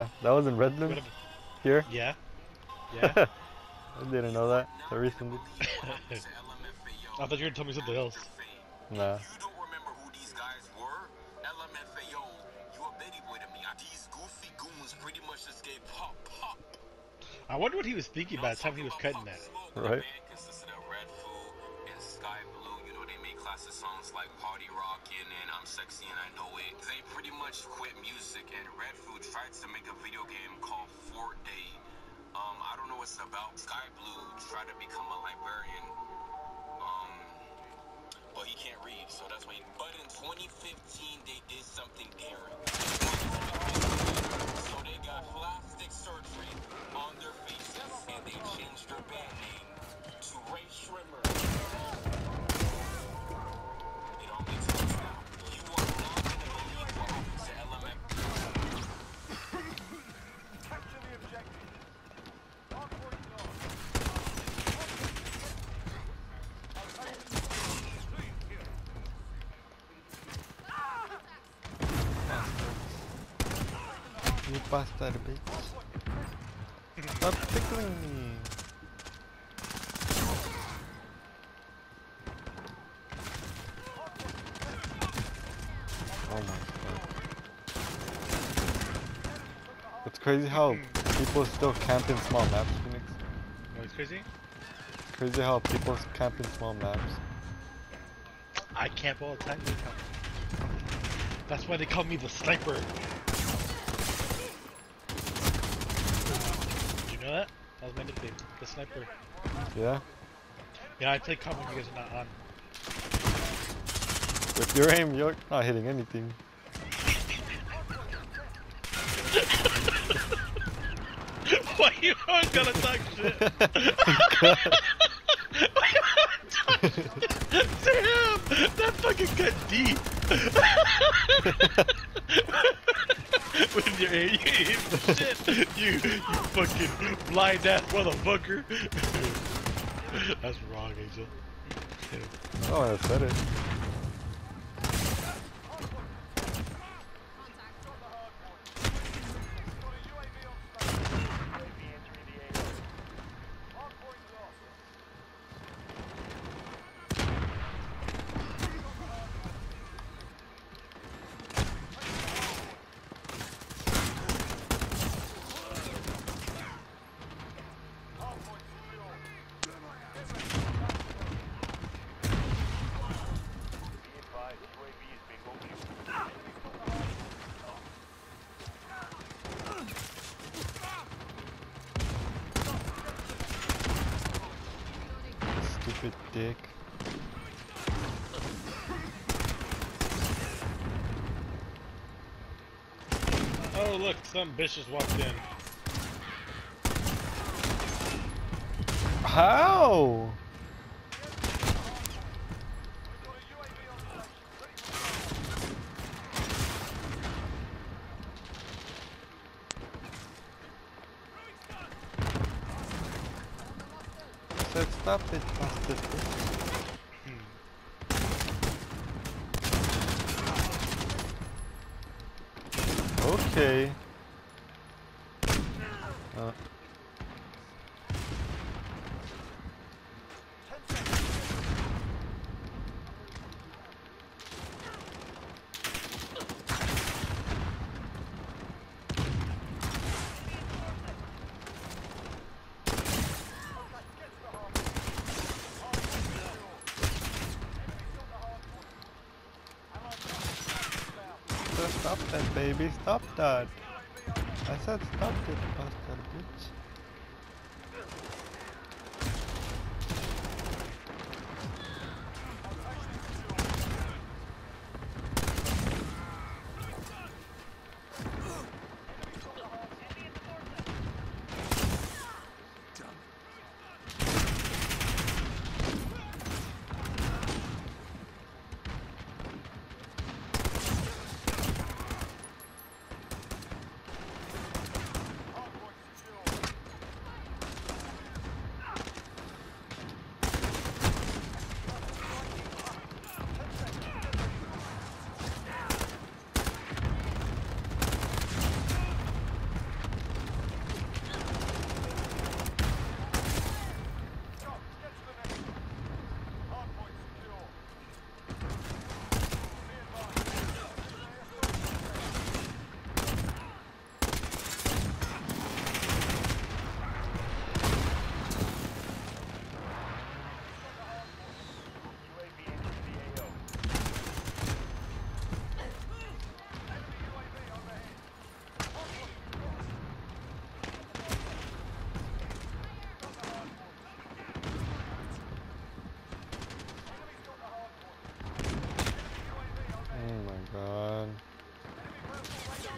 That was in Redlands? Whatever. Here? Yeah. Yeah. I didn't know that. So recently. I thought you were gonna tell me something else. Nah. You don't remember who these guys were? LMFAO, you a baby boy to me. These goofy goons pretty much just gave pop pop. I wonder what he was thinking by the time he was cutting that. Right. Made classic songs like Party Rockin' and I'm Sexy and I Know It. They pretty much quit music and Redfoo tried to make a video game called Fort Day. Um, I don't know what it's about. Sky Blue tried to become a librarian. Um, but he can't read, so that's why. He, but in 2015, they did something daring. Bastard bitch. Stop tickling me. Oh my god. It's crazy how people still camp in small maps, Phoenix. What's crazy? It's crazy how people camp in small maps. I camp all the time. That's why they call me the sniper. Did you know that? That was my nickname, the sniper. Yeah? Yeah, I play cover when you guys are not on. With your aim, you're not hitting anything. Why you always gotta talk shit? Why you always talk shit? Damn! That fucking cut deep! when you're you shit! You, you fucking blind ass motherfucker! That's wrong, Angel. oh, I said it. Stupid dick. Oh look, some bitch just walked in. How? I said stop it, bastard. Okay. Uh, so stop that, baby. Stop that. I said stop it, bastard bitch.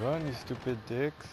Run, you stupid dicks.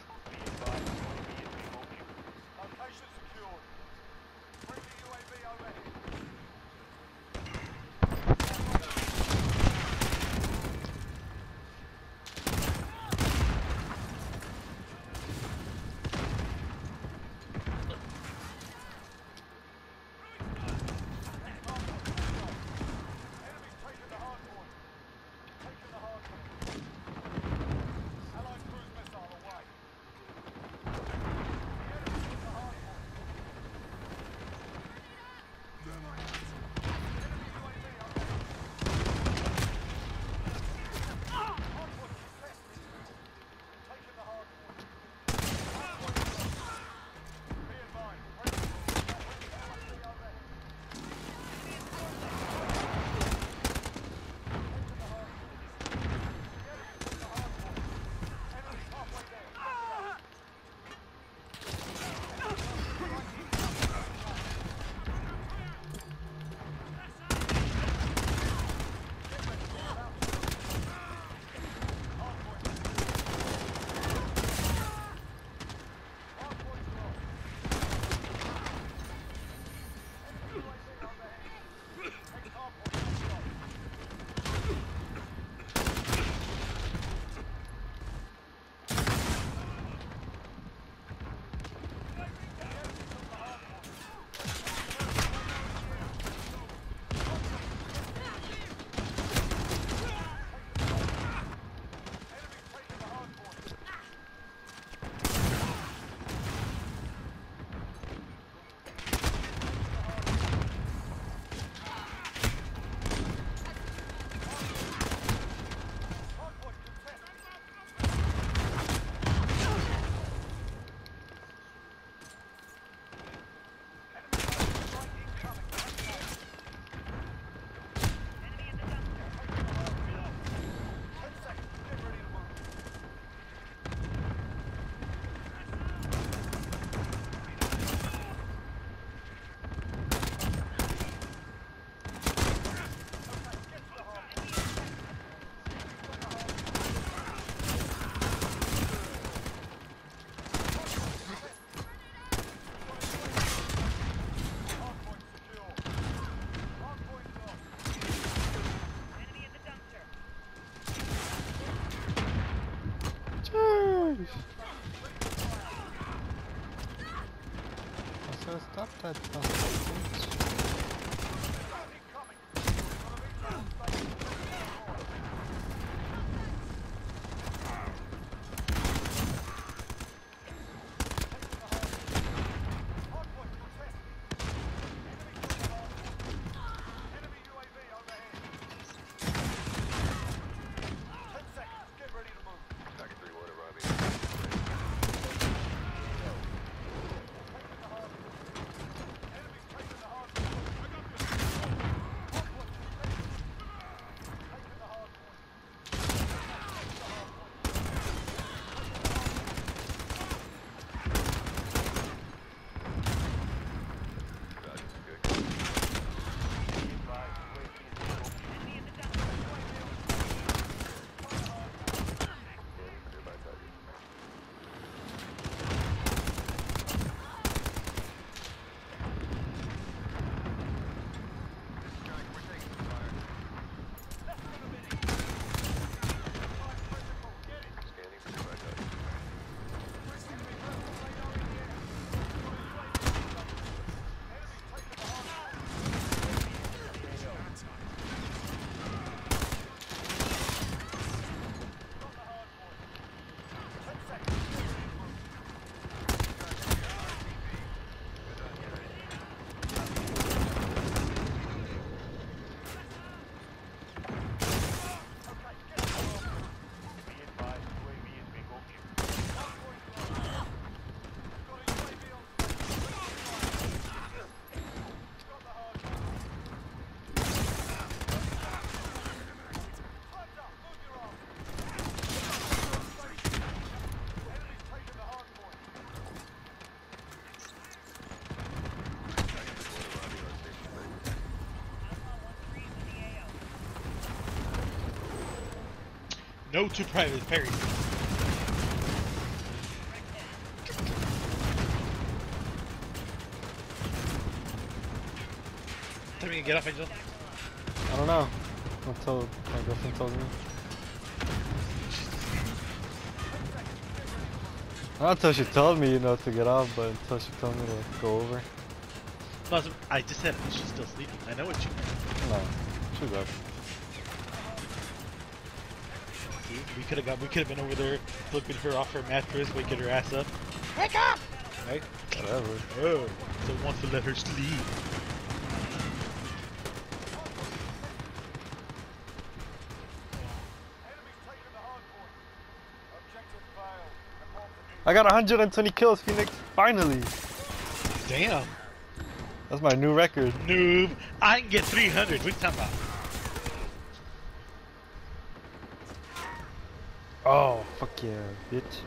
Christ! I said stop that bastard. No two private Perry. Tell me get off Angel. I don't know. Until my girlfriend told me. Not until she told me, you know, to get off, but until she told me to go over. No, I just said she's still sleeping. I know what you mean. No, she's up. See, we could have got, we could have been over there flipping her off her mattress, waking her ass up. Wake up! Right? Whatever. Oh, so wants to let her sleep. Enemy's taken the hard point. Objective failed. Report to I got 120 kills, Phoenix. Finally. Damn, That's my new record. noob. I can get 300. What you talking about? Oh, fuck yeah, bitch.